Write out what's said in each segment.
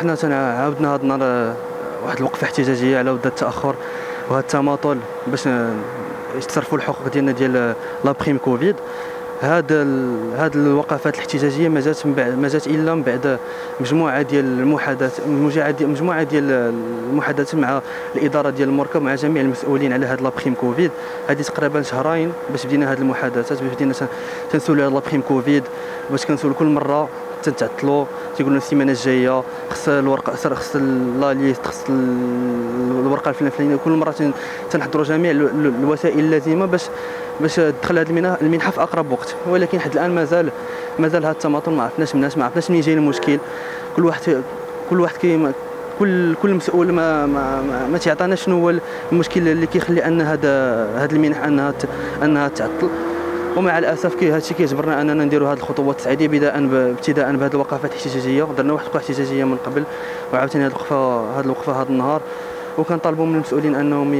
حنا عاودنا هذا النهار واحد الوقفة احتجاجية على ود التأخر وهذا التماطل باش يتصرفوا الحقوق ديالنا ديال la prime Covid. هاد هاد الوقفات الاحتجاجية ما جات ما جات إلا من بعد مجموعة ديال المحادثات مجموعة ديال المحادثات مع الإدارة ديال المركب مع جميع المسؤولين على هاد la prime Covid. هذه تقريبا شهرين باش بدينا هاد المحادثات باش بدينا تنسولوا على la prime Covid باش كنسولوا كل مرة تنتعطلوا تيقولوا السيمانه الجايه خص الورقة خص لا ليست خص الورقة الفلانية كل مرة تنحضروا جميع الوسائل اللازمة باش باش تدخل هذه المنحة في أقرب وقت. ولكن حتى الآن مازال مازال هذا التماطل ما عرفناش الناس ما عرفناش منين جاي المشكل. كل واحد كل واحد كي كل كل مسؤول ما ما ما, ما تيعطينا شنو هو المشكل اللي كيخلي أن هذا هذه المنح انها انها تعطل ومع الأسف كي هادشي كيجبرنا أننا نديروا هذه الخطوات التصعيديه بداء ابتداء بهذه الوقفات الاحتجاجية. درنا واحد الوقفه احتجاجية من قبل وعاوتاني هذه الوقفه هذه الوقفة هذا النهار. وكنطالبوا من المسؤولين أنهم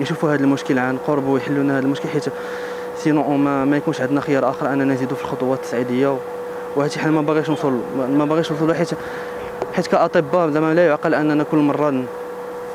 يشوفوا هذا المشكل عن قرب ويحلوا لنا هذا المشكل حيت سينو ما, ما يكونش عندنا خيار آخر أننا نزيدوا في الخطوات التصعيديه وهادشي حنا ما باغيش نوصل ما باغيش نوصل حيت حيت كأطباء زعما لا يعقل أننا كل مرة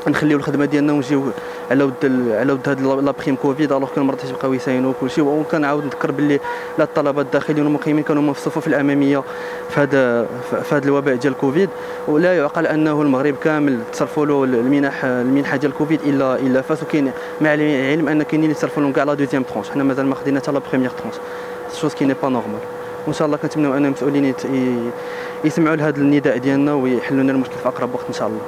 نخليو الخدمة ديالنا ونجيو على ود على ود هاد la prime Covid alors كل مره تيبقاو يساينوا كلشي وكنعاود نذكر باللي لا الطلبة الداخليين والمقيمين كانوا هما في الصفوف الأمامية في هذا في هذا الوباء ديال كوفيد ولا يعقل أنه المغرب كامل تصرفوا له المنح المنحة ديال كوفيد الا إلا فاس وكاين مع العلم أن كاينين اللي تصرفوا لهم كاع la deuxième tranche حنا مازال ما خدينا حتى la première tranche chose qui n'est pas normale وإن شاء الله كنتمنوا ان المسؤولين يسمعوا لهذا النداء ديالنا ويحلوا لنا المشكل في أقرب وقت إن شاء الله.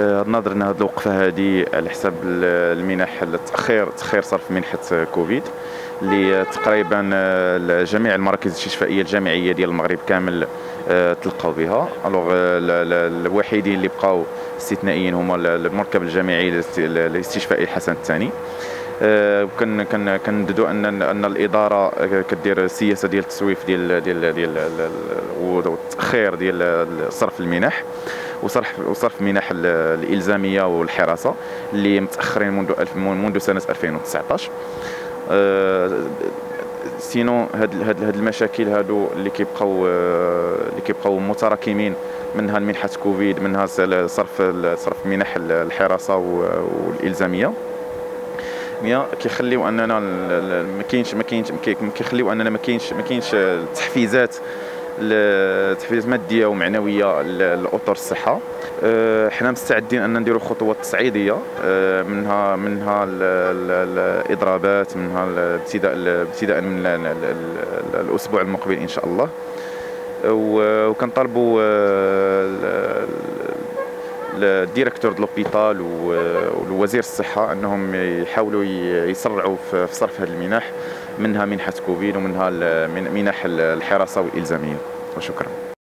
نظرا إن هذه الوقفة هذه على حساب المنح التأخير تأخير صرف منحة كوفيد اللي تقريبا آه، جميع المراكز الاستشفائيه الجامعية ديال المغرب كامل آه، تلقاو بها. alors الوحيدين اللي بقاو استثنائيين هما المركب الجامعي الاستشفائي الحسن الثاني. كنددوا ان أن الإدارة كدير السياسة ديال التسويف ديال ديال ديال والتاخير ديال صرف المنح وصرف وصرف منح الإلزامية والحراسة اللي متأخرين منذ منذ سنة 2019 أه سينو هاد هاد هاد المشاكل هادو اللي كيبقاو اللي كيبقاو متراكمين منها منحه كوفيد منها صرف صرف منح الحراسة والإلزامية. كيخليو أننا ما كاينش ما كاينش كيخليو أننا ما كاينش ما كاينش تحفيزات تحفيزات مادية ومعنوية لأطر الصحة. أه، حنا مستعدين أن نديروا خطوات تصعيدية أه، منها منها الإضرابات منها ابتداء ابتداء من الأسبوع المقبل إن شاء الله. وكنطالبوا أه، ال directeur de l'hôpital ووزير الصحة أنهم يحاولوا يسرعوا في صرف هذه المنح منها منحة كوفيد ومنها منح الحراسة والالزاميه وشكرا.